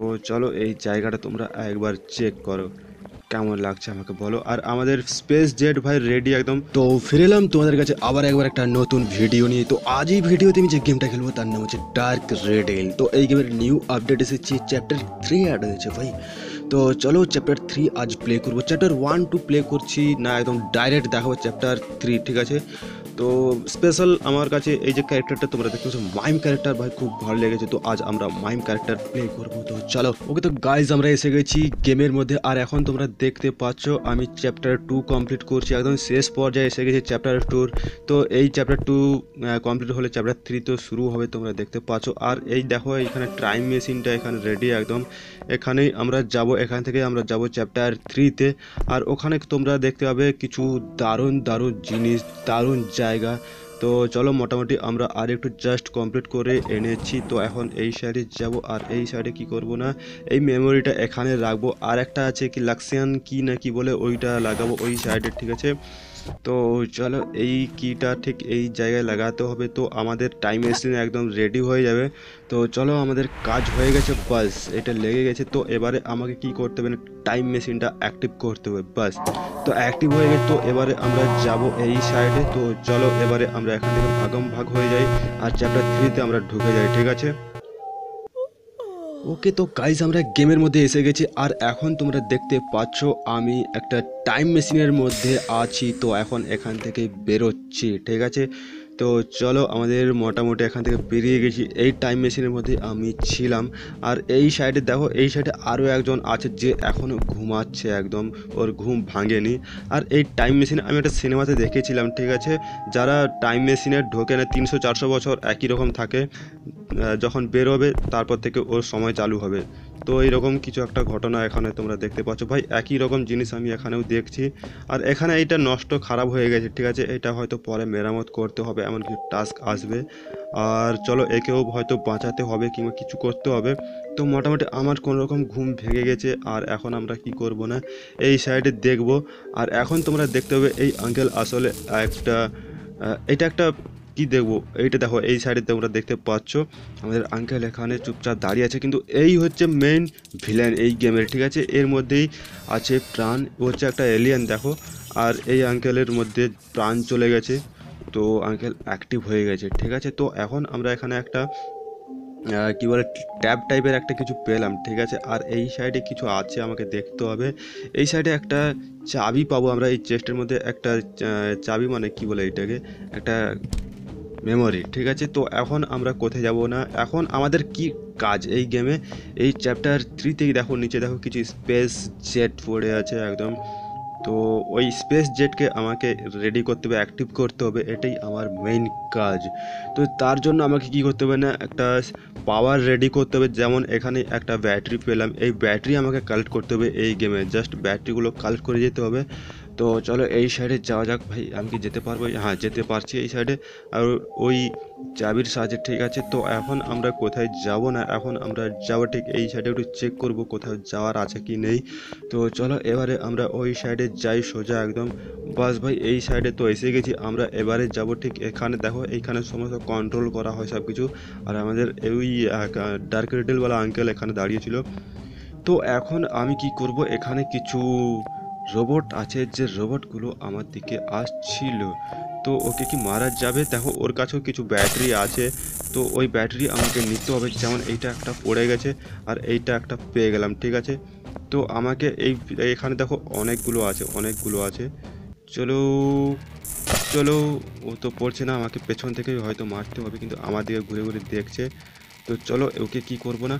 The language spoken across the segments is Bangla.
তো চলো এই জায়গাটা তোমরা একবার চেক করো। কেমন লাগছে আমাকে বলো। আর আমাদের স্পেস জেট ভাই রেডি একদম। তো ফিরে এলাম তোমাদের কাছে আবার একবার একটা নতুন ভিডিও নিয়ে। তো আজ এই ভিডিওতে আমি যে গেমটা খেলব তার নাম হচ্ছে ডার্ক রেডেল তো এই গেমের নিউ আপডেট এসেছে চ্যাপ্টার থ্রি অ্যাড হয়েছে ভাই। তো চলো চ্যাপ্টার থ্রি আজ প্লে করব। চ্যাপ্টার ওয়ান টু প্লে করছি। না, একদম ডাইরেক্ট দেখাবো চ্যাপ্টার থ্রি ঠিক আছে? তো স্পেশাল আমার কাছে এই যে ক্যারেক্টারটা তোমরা দেখতে পাচ্ছ মাইম ক্যারেক্টার ভাই খুব ভালো লেগেছে। তো আজ আমরা মাইম ক্যারেক্টার প্লে করব। তো চলো, ওকে তো গাইজ আমরা এসে গেছি গেমের মধ্যে। আর এখন তোমরা দেখতে পাচ্ছ, আমি চ্যাপ্টার টু কমপ্লিট করছি। একদম শেষ পর্যায়ে এসে গেছি চ্যাপ্টার টুর তো এই চ্যাপ্টার টু কমপ্লিট হলে চ্যাপ্টার থ্রি তো শুরু হবে তোমরা দেখতে পাচ্ছ। আর এই দেখো, এখানে টাইম মেশিনটা এখানে রেডি একদম। এখানেই আমরা যাব। এখান থেকে আমরা যাব চ্যাপ্টার থ্রিতে আর ওখানে তোমরা দেখতে পাবে কিছু দারুণ দারুণ জিনিস, দারুণ জায়গা। তো চলো মোটামুটি আমরা আর একটু জাস্ট কমপ্লিট করে এনেছি। তো এখন এই সাইডে যাব। আর এই সাইডে কি করব না? এই মেমোরিটা এখানে রাখব। আর একটা আছে কি লাক্সিয়ান কি না কি বলে, ওইটা লাগাবো ওই সাইডে ঠিক আছে? তো চলো এই কিটা ঠিক এই জায়গায় লাগাতে হবে, তো আমাদের টাইম মেশিন একদম রেডি হয়ে যাবে। তো চলো আমাদের কাজ হয়ে গেছে, বাস, এটা লেগে গেছে। তো এবারে আমাকে কি করতে হবে টাইম মেশিনটা অ্যাক্টিভ করতে হবে, বাস। তো অ্যাক্টিভ হয়ে গেছে, তো এবারে আমরা যাব এই সাইডে তো চলো এবারে আমরা এখান থেকে ভাগম ভাগ হয়ে যাই, আর চ্যাপ্টার থ্রিতে আমরা ঢুকে যাই, ঠিক আছে? ওকে তো গাইজ আমরা গেমের মধ্যে এসে গেছি, আর এখন তোমরা দেখতে পাচ্ছ, আমি একটা টাইম মেশিনের মধ্যে আছি, তো এখন এখান থেকে বেরোচ্ছি, ঠিক আছে? তো চলো আমাদের মোটামুটি এখান থেকে বেরিয়ে গেছি। এই টাইম মেশিনের মধ্যে আমি ছিলাম। আর এই সাইডে দেখো, এই সাইডে আরও একজন আছে যে এখনও ঘুমাচ্ছে একদম। ওর ঘুম ভাঙেনি। আর এই টাইম মেশিন আমি একটা সিনেমাতে দেখেছিলাম, ঠিক আছে? যারা টাইম মেশিনে ঢোকে না, তিনশো, চারশো বছর একই রকম থাকে। যখন বেরোবে, তারপর থেকে ওর সময় চালু হবে। তো এইরকম কিছু একটা ঘটনা এখানে তোমরা দেখতে পাচ্ছ। ভাই, একই রকম জিনিস আমি এখানেও দেখছি। আর এখানে এটা নষ্ট খারাপ হয়ে গেছে, ঠিক আছে? এটা হয়তো পরে মেরামত করতে হবে এমন কিছু টাস্ক আসবে। আর চলো, একেও হয়তো বাঁচাতে হবে কিংবা কিছু করতে হবে। তো মোটামুটি আমার কোনো রকম ঘুম ভেঙে গেছে, আর এখন আমরা কি করব না? এই সাইডে দেখব। আর এখন তোমরা দেখতে হবে, এই আঙ্কেল আসলে একটা এটা একটা কি দেখব? এইটা দেখো, এই সাইডে তোমরা দেখতে পাচ্ছ, আমাদের আঙ্কেল এখানে চুপচাপ দাঁড়িয়ে আছে, কিন্তু এই হচ্ছে মেইন ভিলেন এই গেমের ঠিক আছে? এর মধ্যেই আছে প্রাণ হচ্ছে একটা এলিয়ান দেখো? আর এই আঙ্কেলের মধ্যে প্রাণ চলে গেছে, তো আঙ্কেল অ্যাক্টিভ হয়ে গেছে, ঠিক আছে? তো এখন আমরা এখানে একটা কি বলে ট্যাব টাইপের একটা কিছু পেলাম, ঠিক আছে? আর এই সাইডে কিছু আছে, আমাকে দেখতে হবে। এই সাইডে একটা চাবি পাবো আমরা, এই চেস্টের মধ্যে একটা চাবি মানে কি বলে এটাকে? একটা মেমোরি ঠিক আছে? তো এখন আমরা কোথায় যাব না? এখন আমাদের কি কাজ এই গেমে এই চ্যাপ্টার থ্রিতেই দেখো, নিচে দেখো কিছু স্পেস জেট পড়ে আছে একদম। তো ওই স্পেস জেটকে আমাকে রেডি করতে হবে অ্যাক্টিভ করতে হবে, এটাই আমার মেইন কাজ। তো তার জন্য আমাকে কি করতে হবে না, একটা পাওয়ার রেডি করতে হবে, যেমন এখানে একটা ব্যাটারি পেলাম। এই ব্যাটারি আমাকে কালেক্ট করতে হবে এই গেমে জাস্ট ব্যাটারিগুলো কালেক্ট করে যেতে হবে। তো চলো এই সাইডে যাওয়া যাক ভাই, আমি কি যেতে পারব? হ্যাঁ যেতে পারছি এই সাইডে আর ওই চাবির সাহায্যে, ঠিক আছে? তো এখন আমরা কোথায় যাব না এখন আমরা যাব ঠিক এই সাইডে একটু চেক করব কোথাও যাওয়ার আছে কি নেই। তো চলো এবারে আমরা ওই সাইডে যাই সোজা একদম। বাস ভাই, এই সাইডে তো এসে গেছি। আমরা এবারে যাব ঠিক এখানে। দেখো এইখানে সমস্ত কন্ট্রোল করা হয় সব কিছু আর আমাদের ওই ডার্ক রিটেলওয়ালা আঙ্কেল এখানে দাঁড়িয়েছিল তো এখন আমি কি করব? এখানে কিছু রোবট আছে, যে রোবটগুলো আমার দিকে আসছিল। তো ওকে কি মারা যাবে? দেখো, ওর কাছেও কিছু ব্যাটারি আছে। তো ওই ব্যাটারি আমাকে নিতে হবে, যেমন এইটা একটা পড়ে গেছে আর এইটা একটা পেয়ে গেলাম, ঠিক আছে? তো আমাকে এই এখানে দেখো অনেকগুলো আছে অনেকগুলো আছে। চলো চলো, ও তো পড়ছে না, আমাকে পেছন থেকে হয়তো মারতে হবে, কিন্তু আমার দিকে ঘুরে ঘুরে দেখছে। তো চলো, ওকে কি করব না?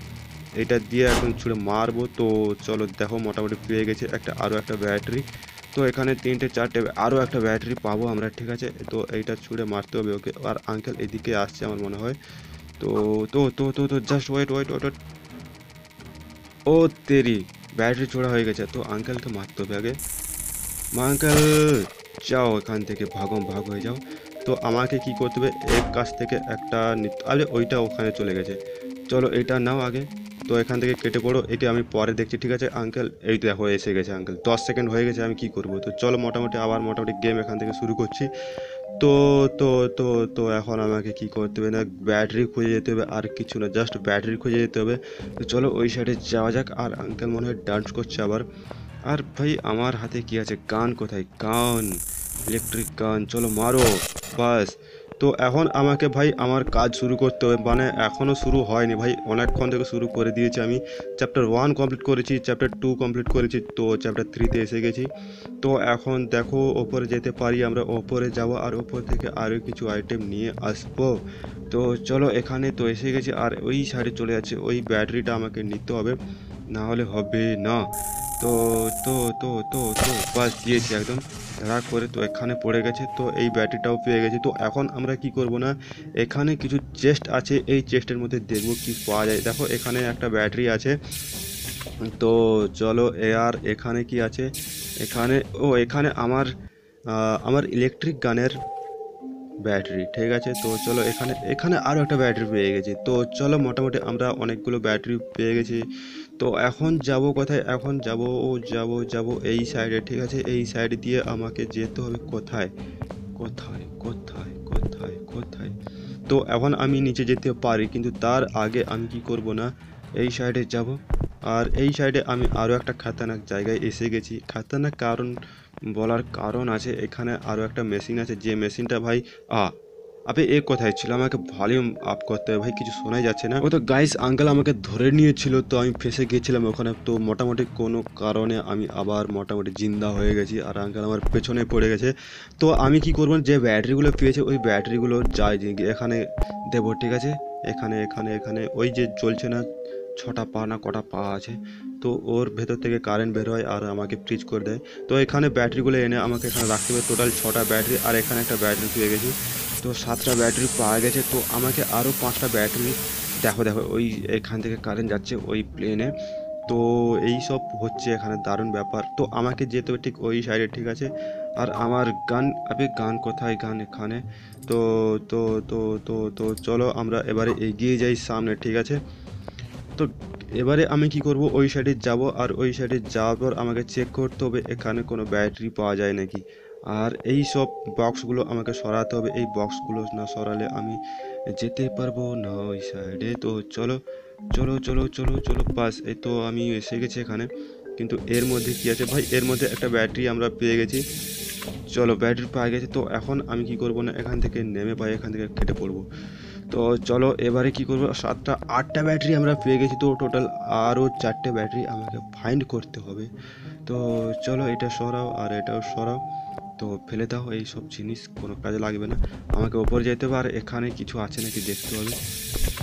এটা দিয়ে এখন ছুঁড়ে মারবো। তো চলো দেখো, মোটামুটি পেয়ে গেছে একটা আরও একটা ব্যাটারি তো এখানে তিনটে, চারটে আরও একটা ব্যাটারি পাবো আমরা, ঠিক আছে? তো এইটা ছুঁড়ে মারতে হবে ওকে। আর আঙ্কেল এদিকে আসছে আমার মনে হয়। তো তো তো তো তো জাস্ট ওয়েট ওয়েট ওয়েট ও তেরি ব্যাটারি ছোড়া হয়ে গেছে। তো আঙ্কেলকে মারতে হবে আগে। মা আঙ্কেল যাও এখান থেকে, ভাগম, ভাগ হয়ে যাও। তো আমাকে কি করতে হবে? এক কাছ থেকে একটা আরে ওইটা ওখানে চলে গেছে। চলো এটা নাও আগে। তো এখান থেকে কেটে পড়ো, এটা আমি পরে দেখছি, ঠিক আছে? আঙ্কেল, এই তো দেখো, এসে গেছে আঙ্কেল। দশ সেকেন্ড হয়ে গেছে, আমি কি করব? তো চলো, মোটামুটি আবার মোটামুটি গেম এখান থেকে শুরু করছি। তো তো তো তো এখন আমাকে কি করতে হবে না ব্যাটারি খুঁজে যেতে হবে, আর কিছু না জাস্ট ব্যাটারি খুঁজে যেতে হবে। তো চলো, ওই সাইডে যাওয়া যাক, আর আঙ্কেল মনে হয় ডান্স করছে আবার। আর ভাই, আমার হাতে কি আছে? গান কোথায়? গান ইলেকট্রিক গান, চলো, মারো, বাস। তো এখন আমাকে ভাই আমার কাজ শুরু করতে হবে। মানে এখনও শুরু হয়নি ভাই। অনেকক্ষণ থেকে শুরু করে দিয়েছি আমি। চ্যাপ্টার ওয়ান কমপ্লিট করেছি চ্যাপ্টার টু কমপ্লিট করেছি, তো চ্যাপ্টার থ্রিতে এসে গেছি। তো এখন দেখো, ওপরে যেতে পারি আমরা, ওপরে যাব আর ওপর থেকে আরও কিছু আইটেম নিয়ে আসব। তো চলো এখানে তো এসে গেছি আর ওই সাইডে চলে যাচ্ছে। ওই ব্যাটারিটা আমাকে নিতে হবে না হলে হবে না। তো তো তো তো তো, বাস দিয়েছি একদম। রাগ করে তো এখানে পড়ে গেছে, তো এই ব্যাটারিটাও পেয়ে গেছি। তো এখন আমরা কি করব না, এখানে কিছু চেস্ট আছে, এই চেস্টের মধ্যে দেখব কি পাওয়া যায়। দেখো, এখানে একটা ব্যাটারি আছে। তো চলো আর এখানে কি আছে? এখানে, ও, এখানে আমার আমার ইলেকট্রিক গানের ব্যাটারি, ঠিক আছে? তো চলো, এখানে এখানে আরও একটা ব্যাটারি পেয়ে গেছি। তো চলো, মোটামুটি আমরা অনেকগুলো ব্যাটারি পেয়ে গেছি। তো এখন যাব কোথায়? এখন যাব, ও যাব যাব এই সাইডে ঠিক আছে? এই সাইড দিয়ে আমাকে যেতে হবে কোথায়? কোথায়? কোথায়? কোথায়? কোথায়? তো এখন আমি নিচে যেতে পারি, কিন্তু তার আগে আমি কি করব না? এই সাইডে যাব। আর এই সাইডে আমি আরও একটা খাতারনাক জায়গায় এসে গেছি। খাতারনাক কারণ, বলার কারণ আছে। এখানে আরও একটা মেশিন আছে। যে মেশিনটা ভাই, আ আবে এ কোথায় ছিল? আমাকে ভলিউম আপ করতে হবে ভাই, কিছু শোনাই যাচ্ছে না। ও তো গাইস আঙ্কেল আমাকে ধরে নিয়েছিল, তো আমি ফেসে গেছিলাম ওখানে। তো মোটামুটি কোনো কারণে আমি আবার মোটামুটি জিন্দা হয়ে গেছি, আর আঙ্কেল আমার পেছনে পড়ে গেছে। তো আমি কি করব? যে ব্যাটারিগুলো পেয়েছে, ওই ব্যাটারিগুলো যাই এখানে দেবো, ঠিক আছে? এখানে এখানে এখানে, ওই যে চলছে না, ছটা পা না কটা পা আছে। তো ওর ভেতর থেকে কারেন্ট বের হয়, আর আমাকে ফ্রিজ করে দেয়। তো এখানে ব্যাটারিগুলো এনে আমাকে এখানে রাখতে হবে। টোটাল ছটা ব্যাটারি আর এখানে একটা ব্যাটারি পেয়ে গেছি। তো সাতটা ব্যাটারি পাওয়া গেছে, তো আমাকে আরও পাঁচটা ব্যাটারি দেখো দেখো, ওই এখান থেকে কারেন্ট যাচ্ছে ওই প্লেনে তো এই সব হচ্ছে এখানে দারুণ ব্যাপার। তো আমাকে যেতে হবে ঠিক ওই সাইডে ঠিক আছে? আর আমার গান, আবে গান কোথায়, গান এখানে? তো তো তো তো তো চলো আমরা এবারে এগিয়ে যাই সামনে, ঠিক আছে? তো এবারে আমি কি করব, ওই সাইডে যাব, আর ওই সাইডে যাওয়ার পর আমাকে চেক করতে হবে এখানে কোনো ব্যাটারি পাওয়া যায় নাকি। আর এই সব বক্সগুলো আমাকে সরাতে হবে। এই বক্সগুলো না সরালে আমি যেতে পারব না ওই সাইডে তো চলো চলো চলো চলো চলো, বাস। এই তো আমি এসে গেছি এখানে। কিন্তু এর মধ্যে কি আছে? ভাই, এর মধ্যে একটা ব্যাটারি আমরা পেয়ে গেছি। চলো ব্যাটারি পাওয়া গেছে। তো এখন আমি কি করব না? এখান থেকে নেমে পাই এখান থেকে কেটে পড়ব। তো চলো, এবারে কি করব? সাতটা, আটটা ব্যাটারি আমরা পেয়ে গেছি। তো টোটাল আরও চারটে ব্যাটারি আমাকে ফাইন্ড করতে হবে। তো চলো, এটা সরাও আর এটাও সরাও। তো ফেলে দাও, এই সব জিনিস, কোনো কাজে লাগবে না। আমাকে ওপরে যেতে হবে, আর এখানে কিছু আছে নাকি দেখতে হবে।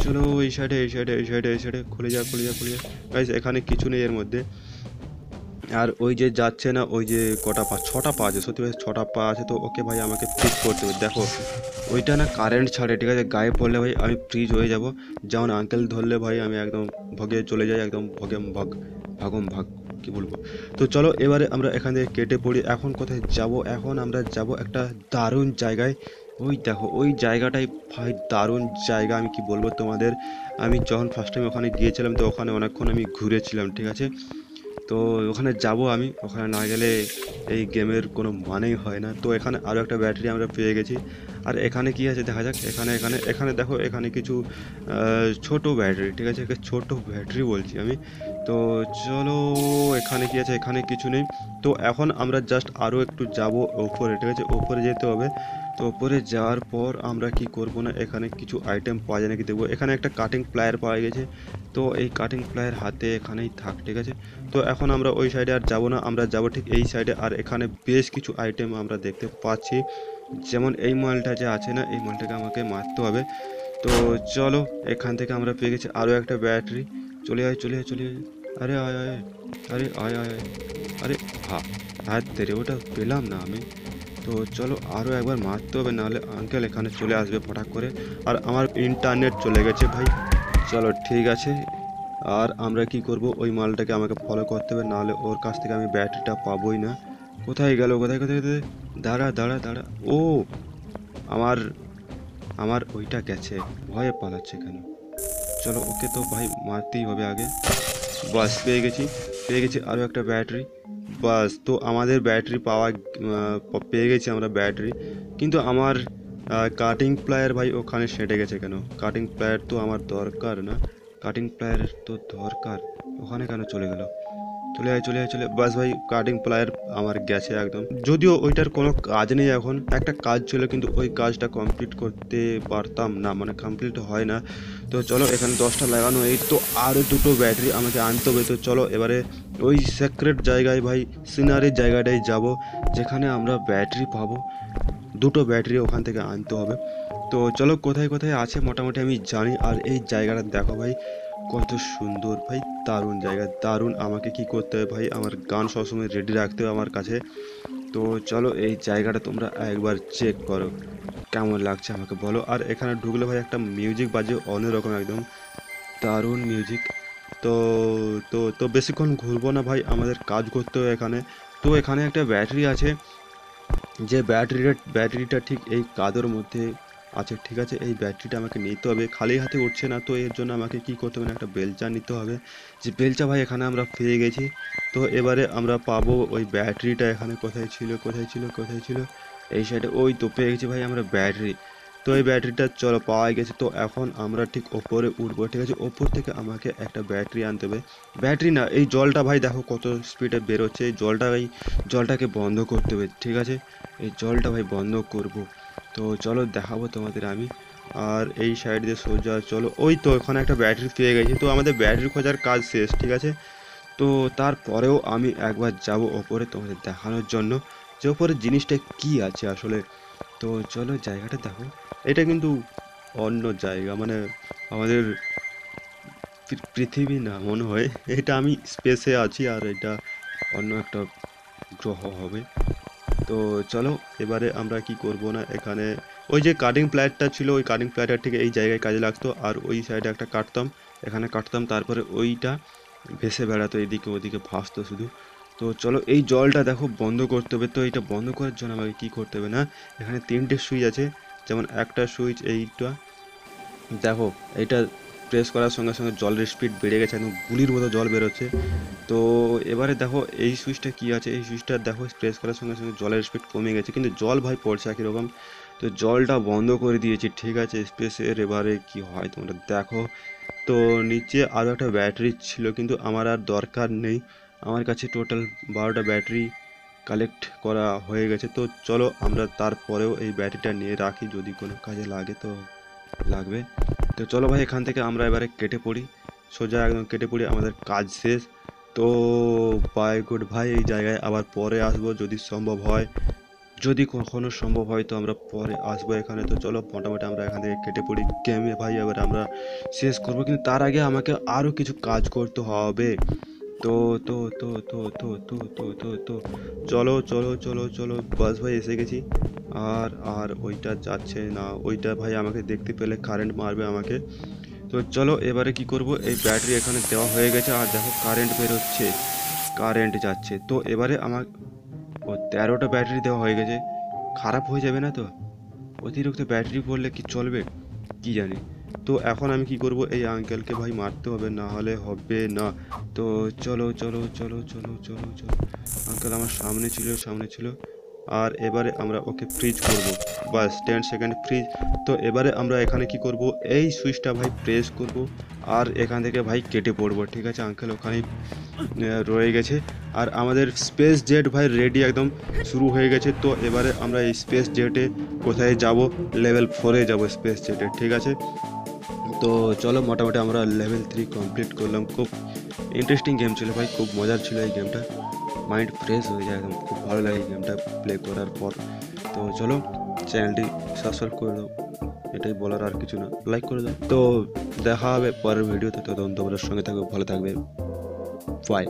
চলো, এই সাইডে এই সাইডে এই সাইডে এই সাইডে খুলে যা খুলে যা খুলে যা গাইস এখানে কিছু নেই এর মধ্যে। আর ওই যে যাচ্ছে না, ওই যে কটা পা, ছটা পা আছে, সত্যি ভাই ছটা পা আছে, তো ওকে ভাই আমাকে ফ্রিজ করতে হবে। দেখো, ওইটা না কারেন্ট ছাড়ে, ঠিক আছে? গায়ে পড়লে ভাই আমি ফ্রিজ হয়ে যাব। যেমন আঙ্কেল ধরলে ভাই আমি একদম ভগে চলে যাই, একদম ভগেম ভাগ, ভাগম ভাগ। কি বলব? তো চলো এবারে আমরা এখান থেকে কেটে পড়ি। এখন কোথায় যাব? এখন আমরা যাব একটা দারুণ জায়গায়। ওই দেখো, ওই জায়গাটাই ভাই দারুণ জায়গা। আমি কি বলব তোমাদের? আমি যখন ফার্স্ট টাইম ওখানে গিয়েছিলাম তো ওখানে অনেকক্ষণ আমি ঘুরেছিলাম, ঠিক আছে? তো ওখানে যাব আমি। ওখানে না গেলে এই গেমের কোনো মানেই হয় না। তো এখানে আরও একটা ব্যাটারি আমরা পেয়ে গেছি। আর এখানে কি আছে দেখা যাক। এখানে এখানে এখানে দেখো, এখানে কিছু ছোট ব্যাটারি ঠিক আছে? ছোট ব্যাটারি বলছি আমি। তো চলো, এখানে কি আছে? এখানে কিছু নেই। তো এখন আমরা জাস্ট আরও একটু যাব ওপরে, ঠিক আছে? ওপরে যেতে হবে। তো ওপরে যাওয়ার পর আমরা কি করব না, এখানে কিছু আইটেম পাওয়া যায় নাকি দেখব। এখানে একটা কাটিং প্লায়ার পাওয়া গেছে। তো এই কাটিং প্লায়ার হাতে এখানেই থাক, ঠিক আছে? তো এখন আমরা ওই সাইডে আর যাব না, আমরা যাব ঠিক এই সাইডে আর এখানে বেশ কিছু আইটেম আমরা দেখতে পাচ্ছি। যেমন এই মালটা যে আছে না, এই মালটাকে আমাকে মারতে হবে। তো চলো, এখান থেকে আমরা পেয়ে গেছি আরও একটা ব্যাটারি চলে আয় চলে আয় চলে আয়। আরে আয় আয় আরে, আয় আয় আরে হা হাত ওটা পেলাম না আমি। তো চলো আরও একবার মারতে হবে, নাহলে আঙ্কেল এখানে চলে আসবে ফটাক করে। আর আমার ইন্টারনেট চলে গেছে ভাই। চলো ঠিক আছে। আর আমরা কি করব? ওই মালটাকে আমাকে ফলো করতে হবে, নাহলে ওর কাছ থেকে আমি ব্যাটারিটা পাবোই না। কোথায় গেল? কোথায় কোথায় কোথায় দাঁড়া দাঁড়া দাঁড়া। ও, আমার আমার ওইটা গেছে। ভয়ে পালাচ্ছে কেন? চলো ওকে তো ভাই মারতেই হবে আগে। বাস পেয়ে গেছি। পেয়ে গেছি আরও একটা ব্যাটারি। বাস, তো আমাদের ব্যাটারি পাওয়া পেয়ে গেছি আমরা ব্যাটারি। কিন্তু আমার কাটিং প্লায়ার ভাই ওখানে সেটে গেছে কেন? কাটিং প্লায়ার তো আমার দরকার না। কাটিং প্লায়ার তো দরকার। ওখানে কেন চলে গেল? চলে আয় চলে আয়, চলে। বাস ভাই কাটিং প্লায়ার আমার গেছে একদম। যদিও ওইটার কোনো কাজ নেই এখন। একটা কাজ ছিল, কিন্তু ওই কাজটা কমপ্লিট করতে পারতাম না। মানে কমপ্লিট হয় না। তো চলো, এখানে দশটা লাগানো। এই তো আরও দুটো ব্যাটারি আমাকে আনতে হবে। তো চলো, এবারে ওই সেক্রেট জায়গায় ভাই সিনারির জায়গাটায় যাব, যেখানে আমরা ব্যাটারি পাবো। দুটো ব্যাটারি ওখান থেকে আনতে হবে। তো চলো, কোথায় কোথায় আছে? মোটামুটি আমি জানি। আর এই জায়গাটা দেখো ভাই কত সুন্দর, ভাই দারুণ জায়গা, দারুণ। আমাকে কি করতে হবে ভাই? আমার গান সবসময় রেডি রাখতে হবে আমার কাছে। তো চলো এই জায়গাটা তোমরা একবার চেক করো। কেমন লাগছে আমাকে বলো? আর এখানে ঢুকলে ভাই একটা মিউজিক বাজে অন্যরকম একদম। দারুণ মিউজিক তো তো তো বেশিক্ষণ ঘুরবো না ভাই, আমাদের কাজ করতে হবে এখানে। তো এখানে একটা ব্যাটারি আছে। যে ব্যাটারিটা ব্যাটারিটা ঠিক এই কাদের মধ্যে আছে ঠিক আছে, এই ব্যাটারিটা আমাকে নিতে হবে। খালি হাতে উঠছে না, তো এর জন্য আমাকে কি করতে হবে একটা বেলচা নিতে হবে। যে বেলচা ভাই, এখানে আমরা পেয়ে গেছি। তো এবারে আমরা পাবো ওই ব্যাটারিটা এখানে কোথায় ছিল কোথায় ছিল কোথায় ছিল? এই সাইডে, ওই তো পেয়ে গেছি ভাই আমরা ব্যাটারি। তো এই ব্যাটারিটা, চলো পাওয়া গেছে। তো এখন আমরা ঠিক ওপরে উঠবো, ঠিক আছে? ওপর থেকে আমাকে একটা ব্যাটারি আনতে হবে। ব্যাটারি না, এই জলটা ভাই, দেখো কত স্পিডে বেরোচ্ছে। এই জলটা ভাই জলটাকে বন্ধ করতে হবে, ঠিক আছে? এই জলটা ভাই, বন্ধ করব। তো চলো দেখাবো তোমাদের আমি। আর এই সাইড দিয়ে সোজা চলো। ওই তো ওখানে একটা ব্যাটারি পেয়ে গেছি। তো আমাদের ব্যাটারি খোঁজার কাজ শেষ, ঠিক আছে? তো তারপরেও আমি একবার যাব ওপরে তোমাদের দেখানোর জন্য। যে ওপরে জিনিসটা কি আছে আসলে? তো চলো জায়গাটা দেখো। এটা কিন্তু অন্য জায়গা মানে আমাদের পৃথিবী না, মনে হয়। এটা আমি স্পেসে আছি আর এটা অন্য একটা গ্রহ হবে। তো চলো, এবারে আমরা কি করব না এখানে? ওই যে কাটিং প্ল্যাটটা ছিল, ওই কাটিং প্ল্যাটার থেকে এই জায়গায় কাজে লাগতো। আর ওই সাইডে একটা কাটতাম। এখানে কাটতাম, তারপরে ওইটা ভেসে বেড়াতো, এদিকে ওদিকে ভাসতো শুধু। তো চলো, এই জলটা দেখো বন্ধ করতে হবে। তো এইটা বন্ধ করার জন্য আমাকে কী করতে হবে না? এখানে তিনটে সুইচ আছে। যেমন একটা সুইচ, এইটা। দেখো এইটা প্রেস করার সঙ্গে সঙ্গে জলের স্পিড বেড়ে গেছে, একদম গুলির মতো জল বেরোচ্ছে। তো এবারে দেখো এই সুইচটা কি আছে? এই সুইচটা দেখো প্রেস করার সঙ্গে সঙ্গে জলের স্পিড কমে গেছে, কিন্তু জল ভাই পড়ছে একই রকম তো জলটা বন্ধ করে দিয়েছি, ঠিক আছে? স্পেসের এবারে কি হয় তোমরা দেখো। তো নিচে আরও একটা ব্যাটারি ছিল, কিন্তু আমার আর দরকার নেই। আমার কাছে টোটাল বারোটা ব্যাটারি কালেক্ট করা হয়ে গেছে। তো চলো আমরা তারপরেও এই ব্যাটারিটা নিয়ে রাখি, যদি কোনো কাজে লাগে তো। লাগবে। তো চলো ভাই, এখান থেকে আমরা এবারে কেটে পড়ি। সোজা একদম কেটে পড়ি, আমাদের কাজ শেষ। তো বাই গুড ভাই, এই জায়গায় আবার পরে আসব যদি সম্ভব হয়। যদি কখনো সম্ভব হয় তো আমরা পরে আসব এখানে। তো চলো, মোটামুটি আমরা এখান থেকে কেটে পড়ি। গেমে ভাই, এবার আমরা শেষ করব। কিন্তু তার আগে আমাকে আরও কিছু কাজ করতে হবে। তো তো তো তো তো তো তো তো তো। চলো চলো চলো চলো, বাস ভাই এসে গেছি। আর আর ওইটা যাচ্ছে না। ওইটা ভাই আমাকে দেখতে পেলে কারেন্ট মারবে আমাকে। তো চলো, এবারে কি করব? এই ব্যাটারি এখানে দেওয়া হয়ে গেছে। আর দেখো কারেন্ট বেরোচ্ছে। কারেন্ট যাচ্ছে। তো এবারে আমার, ও তেরোটা ব্যাটারি দেওয়া হয়ে গেছে। খারাপ হয়ে যাবে না তো? অতিরিক্ত ব্যাটারি পড়লে কি চলবে? কি জানি। তো এখন আমি কি করব? এই আঙ্কেলকে ভাই মারতে হবে, না হলে হবে না। তো চলো চলো চলো চলো চলো চলো। আঙ্কেল আমার সামনে ছিল সামনে ছিল। আর এবারে আমরা ওকে ফ্রিজ করব। বাস টেন সেকেন্ড ফ্রিজ তো এবারে আমরা এখানে কি করব? এই সুইচটা ভাই প্রেস করব। আর এখান থেকে ভাই কেটে পড়ব, ঠিক আছে? আঙ্কেল ওখানেই রয়ে গেছে। আর আমাদের স্পেস জেট ভাই রেডি একদম শুরু হয়ে গেছে। তো এবারে আমরা এই স্পেস জেটে কোথায় যাব? লেভেল ফোরে যাব স্পেস জেটে ঠিক আছে? তো চলো মোটামুটি আমরা লেভেল থ্রি কমপ্লিট করলাম। খুব ইন্টারেস্টিং গেম ছিল ভাই, খুব মজার ছিল এই গেমটা মাইন্ড ফ্রেশ হয়ে যায় একদম, খুব ভালো লাগে এই গেমটা প্লে করার পর। তো চলো চ্যানেলটি সাবস্ক্রাইব করে দাও, এটাই বলার আর কিছু না। লাইক করে দাও। তো দেখা হবে পরের ভিডিওতে তখন তোমাদের সঙ্গে থাকবে, ভালো থাকবে। বাই